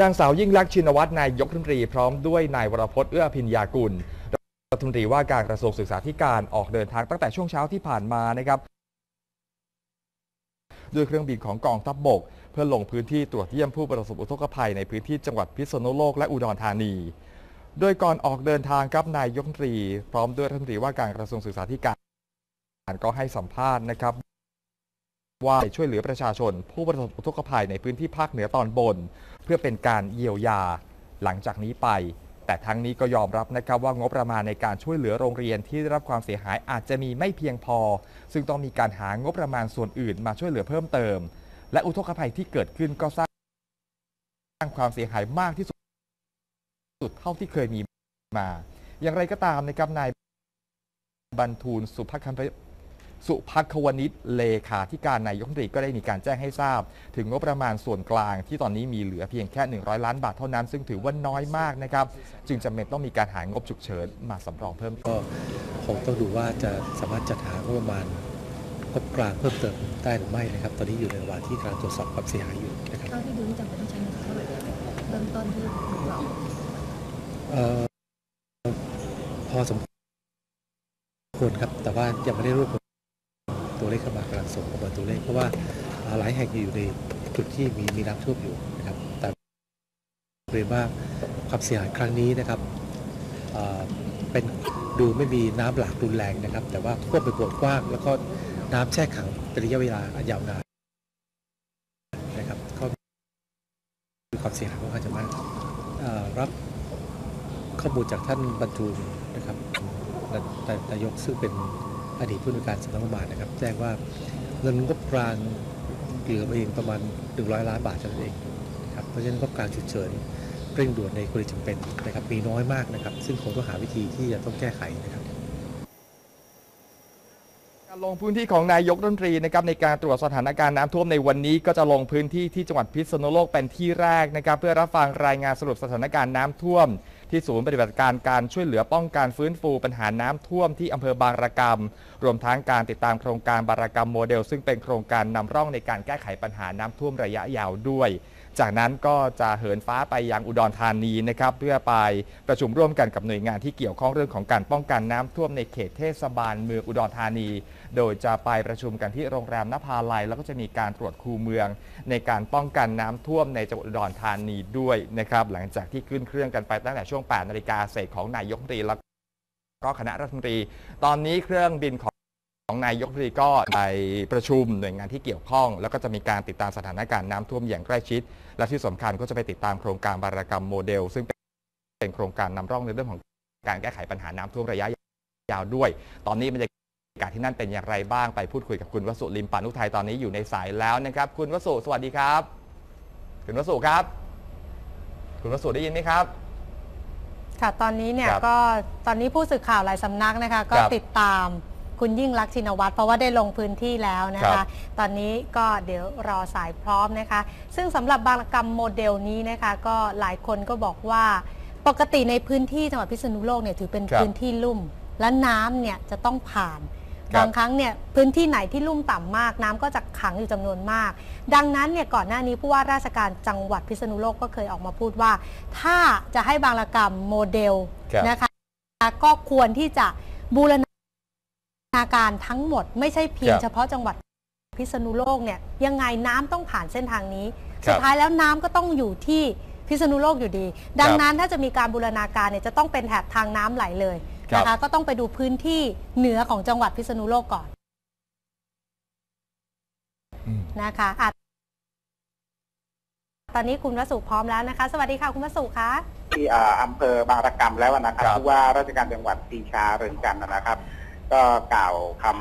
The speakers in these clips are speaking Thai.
นางสาวยิ่งลักษณ์ชินวัตรนายกรัฐมนตรีพร้อมด้วยนายวรพจน์เอื้อพิญญากุลรัฐมนตรีว่าการกระทรวงศึกษาธิการออกเดินทางตั้งแต่ช่วงเช้าที่ผ่านมานะครับด้วยเครื่องบินของกองทัพบบก เพื่อลงพื้นที่ตรวจเยี่ยมผู้ประสบอุทกภัยในพื้นที่จังหวัดพิษณุโลกและอุดรธานี โดยก่อนออกเดินทางครับนายยกรัฐมนตรี พร้อมด้วยรัฐมนตรีว่าการกระทรวงศึกษาธิการก็ให้สัมภาษณ์นะครับ ว่าช่วยเหลือประชาชนผู้ประสบอุทกภัยในพื้นที่ภาคเหนือตอนบน เพื่อเป็นการเยียวยาหลังจากนี้ไป แต่ทั้งนี้ก็ยอมรับนะครับว่างบประมาณในการช่วยเหลือโรงเรียนที่ได้รับความเสียหายอาจจะมีไม่เพียงพอ ซึ่งต้องมีการหางบประมาณส่วนอื่นมาช่วยเหลือเพิ่มเติม และอุทกภัยที่เกิดขึ้นก็สร้างความเสียหายมากที่สุดเท่าที่เคยมีมา อย่างไรก็ตามนะครับนายบรรทูลสุภคัมภ สุภัคควนิตเลขาธิการนายกรัฐมนตรีก็ได้มีการแจ้งให้ทราบ ถึงงบประมาณส่วนกลางที่ตอนนี้มีเหลือเพียงแค่ 100 ล้านบาทเท่านั้น ซึ่งถือว่าน้อยมากนะครับ จึงจำเป็นต้องมีการหางบฉุกเฉินมาสำรองเพิ่มก็คงต้องดูว่าจะสามารถจัดหางบประมาณงบกลางเพิ่มเติมได้หรือไม่นะครับ ตอนนี้อยู่ในระหว่างที่กำลังตรวจสอบความเสียหายอยู่นะครับเท่าที่ดูนี่จำเป็นต้องใช้เงินเท่าไหร่เริ่มต้นที่เราเอ่อพอสมควรครับแต่ว่ายังไม่ได้รวบรวม ตัวเลขเข้ามากำลังส่งประเมินตัวเลขเพราะว่าหลายแห่งอยู่ในจุดที่มีมีน้ำท่วมอยู่นะครับแต่เรียนว่าความเสียหายครั้งนี้นะครับเป็นดูไม่มีน้ำหลากรุนแรงนะครับ แต่ว่าท่วมเป็นวงกว้าง แล้วก็น้ำแช่ขังเป็นระยะเวลาอันยาวนานนะครับก็มีความเสียหายค่อนข้างจะมากรับข้อมูลจากท่านบรรทูลนะครับนายกซึ่งเป็น อดีตผู้นวยการสำนักงบประมาณนะครับ แจ้งว่าเงินงบกลางเหลือเพียงประมาณ 100 ล้านบาทเท่านั้นเองครับเพราะฉะนั้นงบกลางฉุกเฉินเร่งด่วนในกรณีจำเป็นนะครับมีน้อยมากนะครับ ซึ่งคงต้องหาวิธีที่จะต้องแก้ไขนะครับลงพื้นที่ของนายกรัฐมนตรีนะครับในการตรวจสถานการณ์น้ำท่วมในวันนี้ ก็จะลงพื้นที่ที่จังหวัดพิษณุโลกเป็นที่แรกนะครับเพื่อรับฟังรายงานสรุปสถานการณ์น้ำท่วม ที่ศูนย์ปฏิบัติการการช่วยเหลือป้องกันฟื้นฟูปัญหาน้ำท่วมที่อำเภอบางระกรรวมทั้งการติดตามโครงการบางระกมโมเดล ซึ่งเป็นโครงการนำร่องในการแก้ไขปัญหาน้ำท่วมระยะยาวด้วย จากนั้นก็จะเหินฟ้าไปยังอุดรธานีนะครับเพื่อไปประชุมร่วมกันกับหน่วยงานที่เกี่ยวข้องเรื่องของการป้องกันน้ำท่วมในเขตเทศบาลเมืองอุดรธานี โดยจะไปประชุมกันที่โรงแรมนภาลัย แล้วก็จะมีการตรวจคูเมือง ในการป้องกันน้ำท่วมในจังหวัดอุดรธานีด้วยนะครับหลังจากที่ขึ้นเครื่องกันไปตั้งแต่ช่วง8นาฬิกาเศษของนายกรัฐมนตรีแล้วก็คณะรัฐมนตรี ตอนนี้เครื่องบินของของนายกรัฐมนตรีก็ไปประชุมหน่วยงานที่เกี่ยวข้อง แล้วก็จะมีการติดตามสถานการณ์น้ำท่วมอย่างใกล้ชิด และที่สำคัญก็จะไปติดตามโครงการบารกรรมโมเดล ซึ่งเป็นโครงการนำร่องในเรื่องของการแก้ไขปัญหาน้ำท่วมระยะยาวด้วย ตอนนี้บรรยากาศที่นั่นเป็นอย่างไรบ้างไปพูดคุยกับคุณวสุลิมปานุไทยตอนนี้อยู่ในสายแล้วนะครับ คุณวสุสวัสดีครับ คุณวสุครับ คุณวสุได้ยินไหมครับค่ะตอนนี้เนี่ยครับก็ตอนนี้ผู้สื่อข่าวหลายสำนักนะคะก็ครับติดตาม คุณยิ่งรักษณ์ชินวัตรเพราะว่าได้ลงพื้นที่แล้วนะครัคะ บ ตอนนี้ก็เดี๋ยวรอสายพร้อมนะคะ ซึ่งสำหรับบางกรรมโมเดลนี้นะคะ ก็หลายคนก็บอกว่า ปกติในพื้นที่จังหวัดพิษณุโลกเนี่ยถือเป็นครับพื้นที่ลุ่ม และน้ำเนี่ยจะต้องผ่านครับ บางครั้งเนี่ยพื้นที่ไหนที่ลุ่มต่ำมาก น้ำก็จะขังอยู่จำนวนมาก ดังนั้นเนี่ยก่อนหน้านี้ผู้ว่าราชการจังหวัดพิษณุโลกก็เคยออกมาพูดว่า ถ้าจะให้บางระกรรมโมเดลครับ นะคะ ก็ควรที่จะบูร ณาการทั้งหมดไม่ใช่เพียงครับ เฉพาะจังหวัดพิษณุโลกเนี่ยยังไงน้ำต้องผ่านเส้นทางนี้ ครับสุดท้ายแล้วน้ำก็ต้องอยู่ที่พิษณุโลกอยู่ดี ดังครับนั้นถ้าจะมีการบูรณาการเนี่ยจะต้องเป็นแถบทางน้ำไหลเลยครับ นะคะก็ต้องไปดูพื้นที่เหนือของจังหวัดพิษณุโลกก่อนอืมนะคะอะตอนนี้คุณวสุพร้อมแล้วนะคะ สวัสดีค่ะคุณวสุคะ ที่อ่าอำเภอบางระกำแล้วนะครับครับผู้ว่าราชการจังหวัดปรีชาเรือนจันทร์นะครับ ก็กล่าวคำ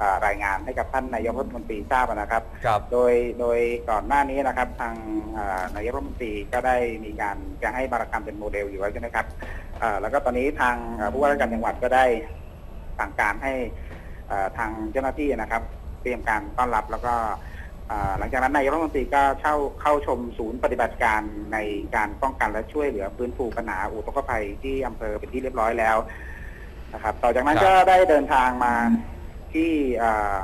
อ่ารายงานให้กับท่านนายกรัฐมนตรีทราบนะครับ ครับโดยโดยก่อนหน้านี้นะครับ ทางอ่านายกรัฐมนตรีก็ได้มีการจะให้บางระกำเป็นโมเดลอยู่แล้วใช่ไหมครับอ่าแล้วก็ตอนนี้ทางอ่าผู้ว่าราชการจังหวัดก็ได้สั่งการให้อ่าทางเจ้าหน้าที่นะครับ เตรียมการต้อนรับแล้วก็อ่า หลังจากนั้นนายกรัฐมนตรีก็เข้าเข้าชมศูนย์ปฏิบัติการในการป้องกันและช่วยเหลือฟื้นฟูปัญหาอุทกภัยที่อำเภอเป็นที่เรียบร้อยแล้วนะครับ ต่อจากนั้นครับก็ได้เดินทางมาที่อ่า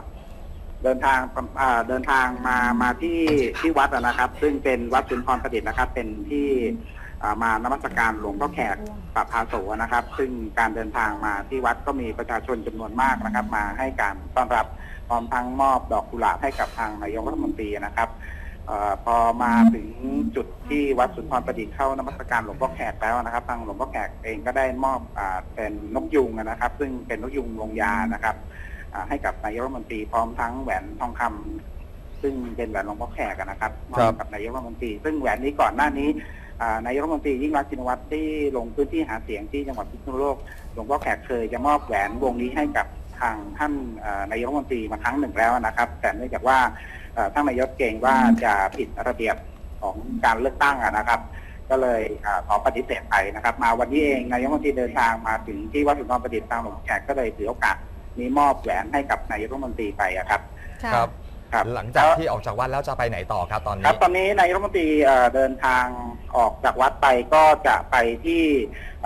เดินทางอ่าเดินทางมามาที่ที่วัดอะนะครับ ซึ่งเป็นวัดสุนทรประดิษฐ์นะครับ เป็นที่อ่า มานมัสการหลวงพ่อแขกปะพาโสนะครับ ซึ่งการเดินทางมาที่วัดก็มีประชาชนจำนวนมากนะครับ มาให้การต้อนรับพร้อมทั้งมอบดอกกุหลาบให้กับทางนายกรัฐมนตรีนะครับอพอมาถึงจุดที่วัดสุนทรประดิษฐ์เข้านมัสการหลวงพ่อแขกแล้วนะครับ ทางหลวงพ่อแขกเองก็ได้มอบอเป็นนกยุงนะครับ ซึ่งเป็นนกยุงลงยานะครับให้กับนายกรัฐมนตรีพร้อมทั้งแหวนทองคำ ซึ่งเป็นแหวนหลวงพ่อแขกอะนะครับมอบครับให้กับนายกรัฐมนตรี ซึ่งแหวนนี้ก่อนหน้านี้อ่านายกรัฐมนตรียิ่งรักษณ์ชินวัตรที่ลงพื้นที่หาเสียงที่จังหวัดพิษณุโลกหลวงพ่อแขกเคยจะมอบแหวนวงนี้ให้กับทางท่านอ่านายกรัฐมนตรีมาครั้งหนึ่งแล้วนะครับ แต่เนื่องจากว่าอ่าท่านนายกเกรงว่าจะผิดระเบียบของการเลือกตั้งอะนะครับ ก็เลยอาขอปฏิเสธไปนะครับ มาวันนี้เองนายกรัฐมนตรีเดินทางมาถึงที่วัดสุนทรประดิษฐ์ทางหลวงพ่อแขกก็เลยถือโอกาสนี้มอบแหวนให้กับนายกรัฐมนตรีไปอะครับค่ะครับ ครับ หลังจากที่ออกจากวัดแล้วจะไปไหนต่อครับตอนคนี้ รับตอนนี้นายกรัฐมนตรีเอ่อเดินทางออกจากวัดไปก็จะไปที่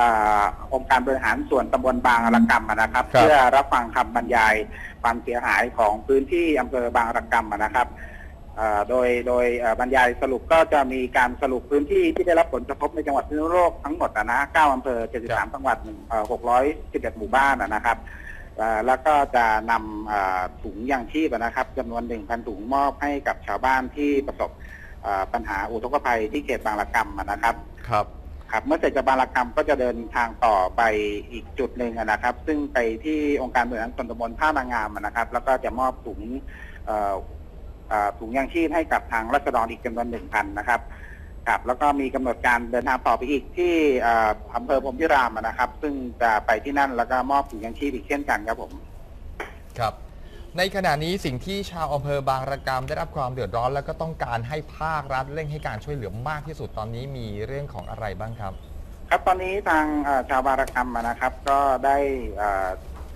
อ่าองค์การบริหารส่วนตำบลบางระกำอะนะครับ ครับ เพื่อรับฟังคำบรรยายความเสียหายของพื้นที่อำเภอบางระกำอะนะครับเอ่อโดยโดยเอ่อบรรยายสรุปก็จะมีการสรุปพื้นที่ที่ได้รับผลกระทบในจังหวัดพิษณุโลกทั้งหมดอะนะ9อำเภอ 73จังหวัดหนึ่งเอ่อ611 หมู่บ้านอะนะครับเอ่อ แล้วก็จะนำเอ่อถุงยางชีพนะครับจำนวน 1,000 ถุงมอบให้กับชาวบ้านที่ประสบเอ่อปัญหาอุทกภัยที่เขตบางระกำนะครับ ครับ ครับ เมื่อเสร็จจากบางระกำก็จะเดินทางต่อไปอีกจุดหนึ่งนะครับ ซึ่งไปที่องค์การบริหารส่วนตำบลท่านางามนะครับ แล้วก็จะมอบถุงเอ่อเอ่อถุงยางชีพให้กับทางรัษฎรอีกจำนวน1,000นะครับ ครับ แล้วก็มีกำหนดการเดินทางต่อไปอีกที่เอ่ออำเภอพรหมพิรามนะครับ ซึ่งจะไปที่นั่นแล้วก็มอบถุงยางชีพอีกเช่นกันครับผมครับ ในขณะนี้สิ่งที่ชาวอำเภอบางระกำได้รับความเดือดร้อน แล้วก็ต้องการให้ภาครัฐเร่งให้การช่วยเหลือมากที่สุดตอนนี้มีเรื่องของอะไรบ้างครับ ครับตอนนี้ทางเอ่อชาวบารกรรมอะนะครับ ก็ได้เอ่อ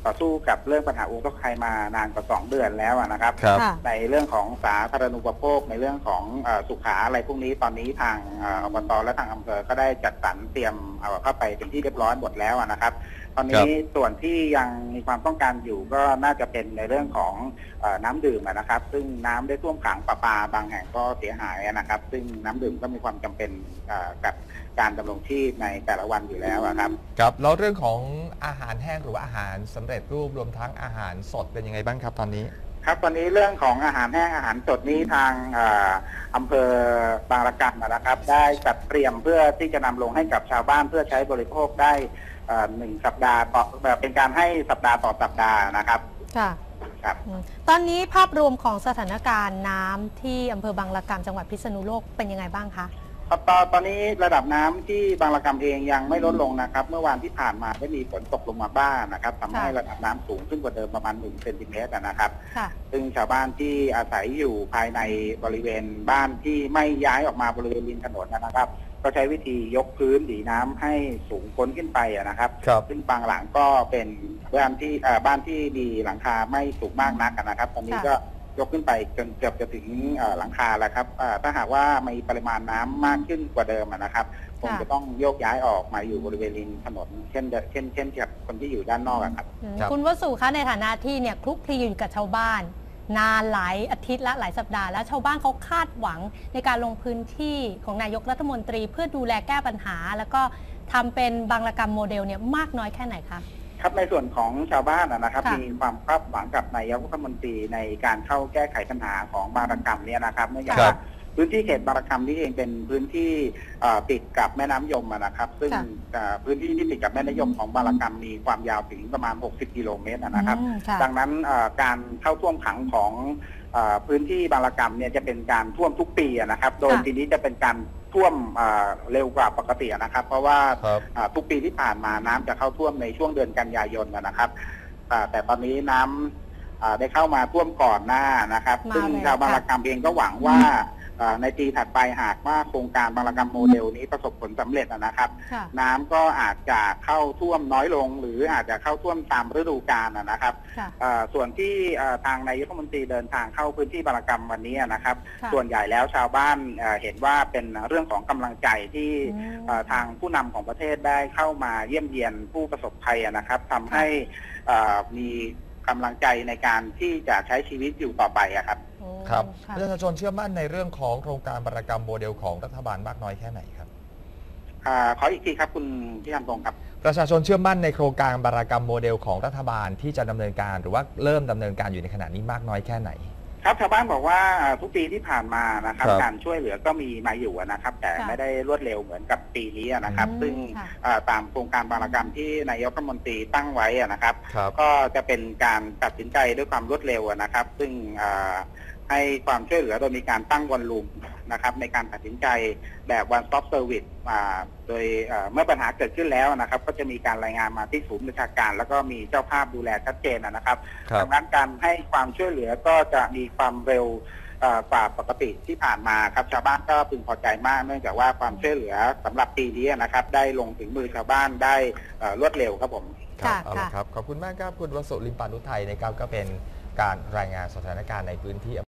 ต่อสู้กับเรื่องปัญหาอุทกภัยมานานกว่าสองเดือนแล้วอะนะครับ ครับ ค่ะ ในเรื่องของสาธารณูปโภค ในเรื่องของเอ่อสุขาอะไรพวกนี้ตอนนี้ทางเอ่ออบตและทางอำเภอก็ได้จัดสรรเตรียมเอาเข้าไปเป็นที่เรียบร้อยหมดแล้วอะนะครับ ตอนนี้ส่วนที่ยังมีความต้องการอยู่ก็น่าจะเป็นในเรื่องของเออน้ำดื่มอะนะครับ ซึ่งน้ำได้ท่วมขังประปาบางแห่งก็เสียหายอะนะครับ ซึ่งน้ำดื่มก็มีความจำเป็นเอ่อกับการดำรงชีพในแต่ละวันอยู่แล้วอะครับครับแล้วเรื่องของอาหารแห้งหรือว่าอาหารสำเร็จรูปรวมทั้งอาหารสดเป็นยังไงบ้างครับตอนนี้ครับตอนนี้เรื่องของอาหารแห้งอาหารสดนี้ทางเอ่ออำเภอบางระกำนะครับ ได้จัดเตรียมเพื่อที่จะนำลงให้กับชาวบ้านเพื่อใช้บริโภคได้เอ่อหนึ่งสัปดาห์ต่อแบบเป็นการให้สัปดาห์ต่อสัปดาห์นะครับ ค่ะครับอืมตอนนี้ภาพรวมของสถานการณ์น้ำที่อำเภอบางละกำจังหวัดพิษณุโลกเป็นยังไงบ้างคะ ครับตอนตอนนี้ระดับน้ำที่บางระกำเองยังไม่ลดลงนะครับ เมื่อวานที่ผ่านมาได้มีฝนตกลงมาบ้างนะครับทำให้ค่ะ ระดับน้ำสูงขึ้นกว่าเดิมประมาณ1เซนติเมตรนะครับ ค่ะ ซึ่งชาวบ้านที่อาศัยอยู่ภายในบริเวณบ้านที่ไม่ย้ายออกมาบริเวณริมถนนนะครับ ก็ใช้วิธียกพื้นหนีน้ำให้สูงพ้นขึ้นไปอะนะครับครับซึ่งบางหลังก็เป็นบ้านที่เอ่อบ้านที่มีหลังคาไม่สูงมากนักอะนะครับ ตอนนี้ค่ะก็ยกขึ้นไปจนเกือบจะถึงเอ่อหลังคาแล้วครับเอ่อถ้าหากว่ามีปริมาณน้ำมากขึ้นกว่าเดิมอะนะครับคงจะต้องโยกย้ายออกมาอยู่บริเวณริมถนนเช่นเดเช่นเช่นกับคนที่อยู่ด้านนอกอะครับอืมครับ คุณวสุคะในฐานะที่เนี่ยคลุกคลีอยู่กับชาวบ้าน นานหลายอาทิตย์และหลายสัปดาห์ แล้วชาวบ้านเขาคาดหวังในการลงพื้นที่ของนายกรัฐมนตรี เพื่อดูแลแก้ปัญหา แล้วก็ทำเป็นบางระกรรมโมเดลเนี่ยมากน้อยแค่ไหนคะ ครับในส่วนของชาวบ้านอะนะครับ ค่ะ มีความคาดหวังกับนายกรัฐมนตรีในการเข้าแก้ไขปัญหาของบางระกรรมเนี่ยนะครับเนื่องจากครัว่าบ พื้นที่เขตบางระกรรมนี่เองเป็นพื้นที่เอ่อติดกับแม่น้ำยมอะนะครับ ซึ่งค่ะเอ่อพื้นที่ที่ติดกับแม่น้ำยมของบางระกรรมมีความยาวถึงประมาณ 60 กิโลเมตรอะนะครับอืมค่ะดังนั้นเอ่อการเข้าท่วมขังของเออพื้นที่บางระกรรมเนี่ยจะเป็นการท่วมทุกปีอะนะครับ โดยค่ะทีนี้จะเป็นการท่วมเอ่อเร็วกว่าปกติอะนะครับ เพราะว่าครับอ่าทุกปีที่ผ่านมาน้ำจะเข้าท่วมในช่วงเดือนกันยายนนะนะครับอ่าแต่ตอนนี้น้ำอ่าได้เข้ามาท่วมก่อนหน้านะครับมาซึ่งแล้วชาวบางค่ะระกรรมเองก็หวังว่าอ่า ในปีถัดไปหากว่าโครงการบางระกรรมโมเดลนี้ประสบผลสำเร็จอะนะครับค่ะน้ำก็อาจจะเข้าท่วมน้อยลง หรืออาจจะเข้าท่วมตามฤดูกาลอะนะครับค่ะอ่าส่วนที่อ่าทางนายกรัฐมนตรีเดินทางเข้าพื้นที่บางระกรรมวันนี้อะนะครับค่ะส่วนใหญ่แล้วชาวบ้านเอ่อเห็นว่าเป็นเรื่องของกำลังใจที่อืมเอ่อทางผู้นำของประเทศได้เข้ามาเยี่ยมเยียนผู้ประสบภัยอะนะครับทำให้เอ่อมีกำลังใจในการที่จะใช้ชีวิตอยู่ต่อไปอะครับโอ้ ครับค่ะประชาชนเชื่อมั่นในเรื่องของโครงการบารกรรมโมเดลของรัฐบาลมากน้อยแค่ไหนครับ อ่าขออีกทีครับคุณพี่ทำตรงครับประชาชนเชื่อมั่นในโครงการบารกรรมโมเดลของรัฐบาลที่จะดำเนินการหรือว่าเริ่มดำเนินการอยู่ในขณะนี้มากน้อยแค่ไหน ครับชาวบ้านบอกว่าอ่าทุกปีที่ผ่านมานะครับ ครับการช่วยเหลือก็มีมาอยู่อะนะครับ แต่ค่ะไม่ได้รวดเร็วเหมือนกับปีนี้อะนะครับ อืมซึ่งค่ะ อ่าตามโครงการบารกรรมที่นายกรัฐมนตรีตั้งไว้อะนะครับ ครับ ก็จะเป็นการตัดสินใจด้วยความรวดเร็วอะนะครับ ซึ่งอ่า ให้ความช่วยเหลือโดยมีการตั้งวอลลุ่มนะครับ ในการตัดสินใจแบบ one stop service อ่าโดยเอ่อเมื่อปัญหาเกิดขึ้นแล้วนะครับ ก็จะมีการรายงานมาที่ศูนย์ประชาการ แล้วก็มีเจ้าภาพดูแลชัดเจนอะนะครับครับดังนั้นการให้ความช่วยเหลือก็จะมีความเร็วเอ่อกว่าปกติที่ผ่านมาครับชาวบ้านก็พึงพอใจมาก เนื่องจากว่าความช่วยเหลือสำหรับปีนี้นะครับ ได้ลงถึงมือชาวบ้านได้เอ่อรวดเร็วครับผมครับค่ะเอาละค่ะครับขอบคุณมากครับคุณวสุลิมปานุไทยนะครับก็เป็นการรายงานสถานการณ์ในพื้นที่